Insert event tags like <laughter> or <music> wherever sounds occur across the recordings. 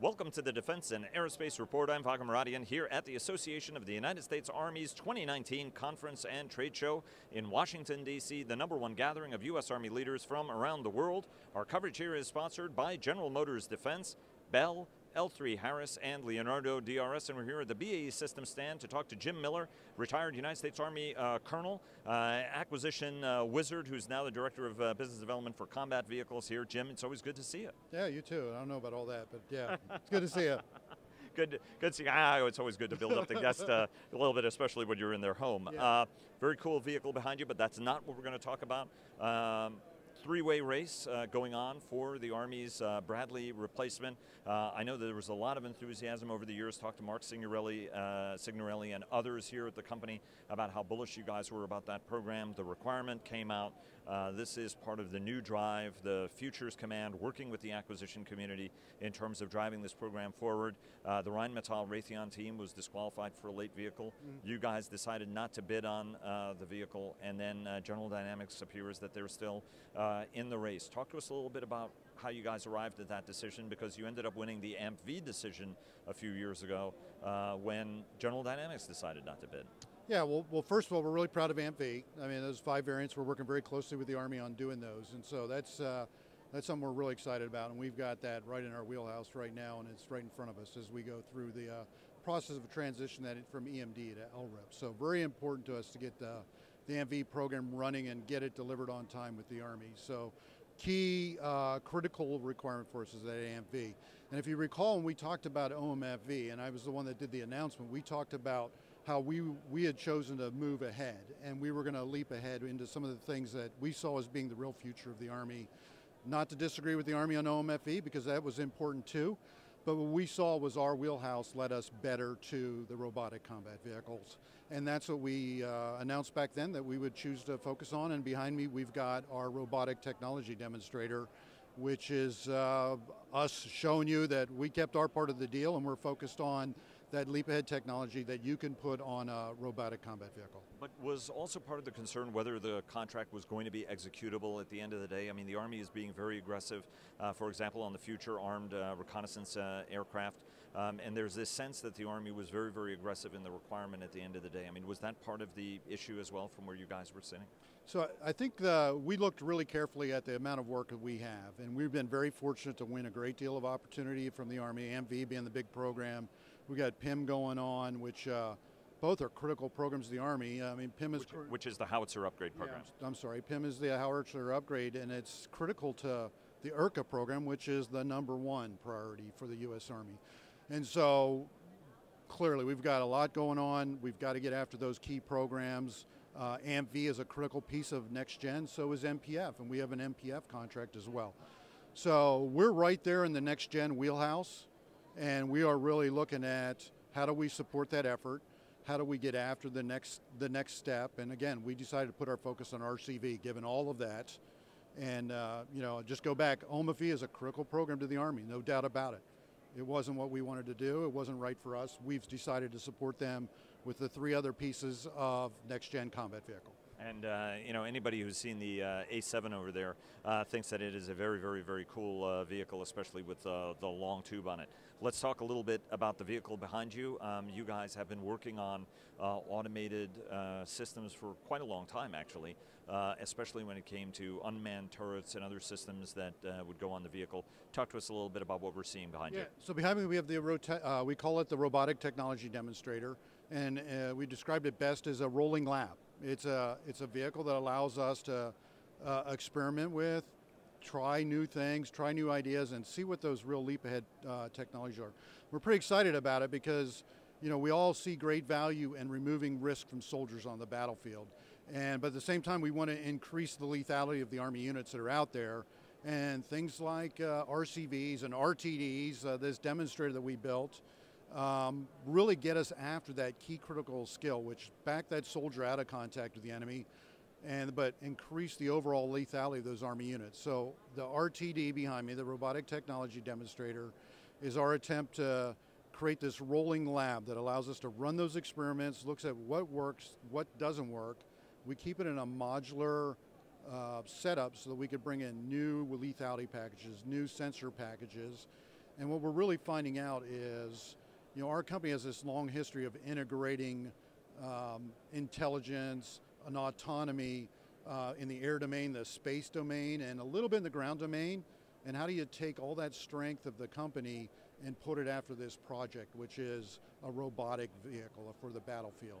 Welcome to the Defense and Aerospace Report. I'm Vago Muradian here at the Association of the United States Army's 2019 Conference and Trade Show in Washington, D.C., the number one gathering of U.S. Army leaders from around the world. Our coverage here is sponsored by General Motors Defense, Bell, L3 Harris, and Leonardo DRS, and we're here at the BAE Systems stand to talk to Jim Miller, retired United States Army uh, Colonel, uh, acquisition uh, wizard, who's now the Director of uh, Business Development for Combat Vehicles here. Jim, it's always good to see you. Yeah, you too. I don't know about all that, but yeah, it's good to see you. <laughs> good, good to see you. Ah, it's always good to build up the guest uh, a little bit, especially when you're in their home. Yeah. Uh, very cool vehicle behind you, but that's not what we're going to talk about. Um, three-way race uh, going on for the Army's uh, Bradley replacement. Uh, I know there was a lot of enthusiasm over the years. Talked to Mark Signorelli, uh, Signorelli and others here at the company about how bullish you guys were about that program. The requirement came out. Uh, this is part of the new drive, the Futures Command, working with the acquisition community in terms of driving this program forward. Uh, the Rheinmetall Raytheon team was disqualified for a late vehicle. Mm. You guys decided not to bid on the vehicle, and then General Dynamics appears that they're still uh, in the race. Talk to us a little bit about how you guys arrived at that decision because you ended up winning the AMP-V decision a few years ago uh, when General Dynamics decided not to bid. Yeah, well, well, first of all, we're really proud of AMP-V. I mean, those five variants, we're working very closely with the Army on doing those, and so that's uh, that's something we're really excited about, and we've got that right in our wheelhouse right now, and it's right in front of us as we go through the uh, process of transition that from EMD to LRIP. So very important to us to get the the AMP-V program running and get it delivered on time with the Army. So key uh, critical requirement for us is that AMP-V. And if you recall when we talked about OMFV, and I was the one that did the announcement, we talked about how we, we had chosen to move ahead and we were going to leap ahead into some of the things that we saw as being the real future of the Army. Not to disagree with the Army on OMFV because that was important too, but what we saw was our wheelhouse led us better to the robotic combat vehicles. And that's what we uh, announced back then that we would choose to focus on. And behind me, we've got our robotic technology demonstrator, which is uh, us showing you that we kept our part of the deal and we're focused on that leap ahead technology that you can put on a robotic combat vehicle. But was also part of the concern whether the contract was going to be executable at the end of the day? I mean, the Army is being very aggressive, uh, for example, on the future armed uh, reconnaissance uh, aircraft. Um, and there's this sense that the Army was very, very aggressive in the requirement at the end of the day. I mean, was that part of the issue as well from where you guys were sitting? So I think the, we looked really carefully at the amount of work that we have, and we've been very fortunate to win a great deal of opportunity from the Army, AMP-V being the big program. We got PIM going on, which uh, both are critical programs of the Army. I mean, PIM is... Which, which is the howitzer upgrade program. Yeah, I'm sorry, PIM is the howitzer upgrade, and it's critical to the ERCA program, which is the number one priority for the U.S. Army. And so, clearly, we've got a lot going on. We've got to get after those key programs. Uh, AMP-V is a critical piece of next gen, so is MPF, and we have an MPF contract as well. So we're right there in the next gen wheelhouse, and we are really looking at how do we support that effort, how do we get after the next the next step, and again, we decided to put our focus on RCV, given all of that, and uh, you know, just go back. OMFV is a critical program to the Army, no doubt about it. It wasn't what we wanted to do. It wasn't right for us. We've decided to support them with the three other pieces of next gen combat vehicle. And uh, you know anybody who's seen the uh, A7 over there uh, thinks that it is a very, very, very cool uh, vehicle, especially with uh, the long tube on it. Let's talk a little bit about the vehicle behind you. Um, you guys have been working on uh, automated systems for quite a long time, actually, especially when it came to unmanned turrets and other systems that would go on the vehicle. Talk to us a little bit about what we're seeing behind yeah. you. So behind me we have the we call it the robotic technology demonstrator, and we described it best as a rolling lab. It's a, it's a vehicle that allows us to uh, experiment with, try new things, try new ideas, and see what those real leap ahead uh, technologies are. We're pretty excited about it because you know, we all see great value in removing risk from soldiers on the battlefield. And, but at the same time, we want to increase the lethality of the Army units that are out there. And things like uh, RCVs and RTDs, uh, this demonstrator that we built, um, really get us after that key critical skill, which back that soldier out of contact with the enemy, and but increase the overall lethality of those Army units. So the RTD behind me, the robotic technology demonstrator, is our attempt to create this rolling lab that allows us to run those experiments, looks at what works, what doesn't work. We keep it in a modular uh, setup so that we could bring in new lethality packages, new sensor packages, And what we're really finding out is, you know, our company has this long history of integrating um, intelligence and autonomy uh, in the air domain, the space domain, and a little bit in the ground domain. And how do you take all that strength of the company and put it after this project, which is a robotic vehicle for the battlefield?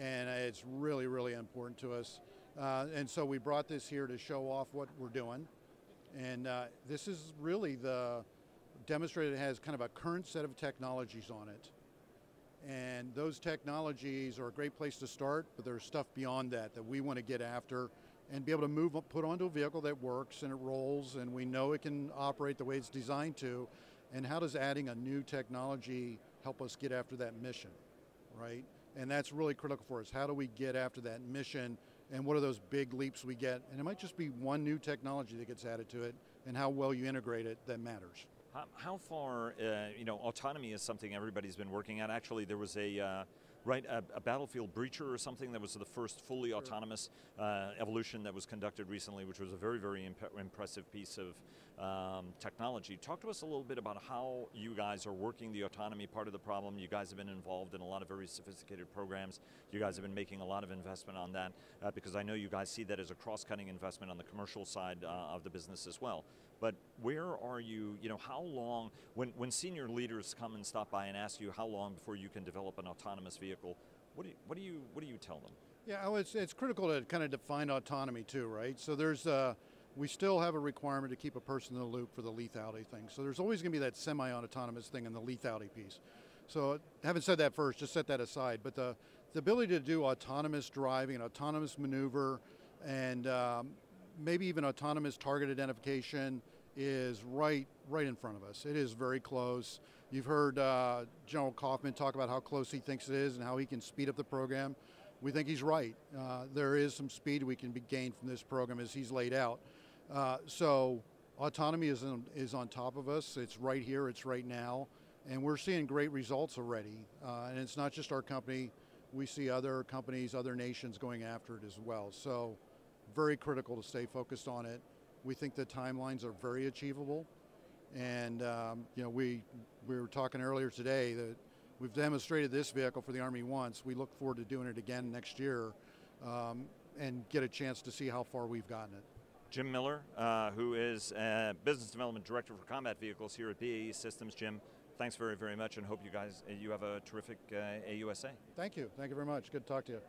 And it's really, really important to us. Uh, and so we brought this here to show off what we're doing. And uh, this is really the demonstrated it has kind of a current set of technologies on it. And those technologies are a great place to start, but there's stuff beyond that that we want to get after and be able to move, put onto a vehicle that works and it rolls and we know it can operate the way it's designed to. And how does adding a new technology help us get after that mission, right? And that's really critical for us. How do we get after that mission and what are those big leaps we get? And it might just be one new technology that gets added to it and how well you integrate it that matters. How, how far, uh, you know, autonomy is something everybody's been working at. Actually, there was a, uh, right, a, a, battlefield breacher or something that was the first fully sure. autonomous uh, evolution that was conducted recently, which was a very, very imp impressive piece of um, technology. Talk to us a little bit about how you guys are working the autonomy part of the problem. You guys have been involved in a lot of very sophisticated programs. You guys have been making a lot of investment on that uh, because I know you guys see that as a cross-cutting investment on the commercial side uh, of the business as well. But where are you, you know, how long, when, when senior leaders come and stop by and ask you how long before you can develop an autonomous vehicle, what do you, what do you, what do you tell them? Yeah, oh, it's, it's critical to kind of define autonomy too, right? So there's, uh, we still have a requirement to keep a person in the loop for the lethality thing. So there's always going to be that semi-autonomous thing in the lethality piece. So having said that first, just set that aside. But the, the ability to do autonomous driving and autonomous maneuver and um, maybe even autonomous target identification is right, right in front of us. It is very close. You've heard uh, General Coffman talk about how close he thinks it is and how he can speed up the program. We think he's right. Uh, there is some speed we can be gained from this program as he's laid out. Uh, so autonomy is on, is on top of us. It's right here, it's right now, and we're seeing great results already. Uh, and it's not just our company. We see other companies, other nations going after it as well. So very critical to stay focused on it. We think the timelines are very achievable. And um, you know, we, we were talking earlier today that we've demonstrated this vehicle for the Army once. We look forward to doing it again next year um, and get a chance to see how far we've gotten it. Jim Miller, uh, who is uh, Business Development Director for Combat Vehicles here at BAE Systems. Jim, thanks very, very much and hope you guys, you have a terrific uh, AUSA. Thank you. Thank you very much. Good to talk to you.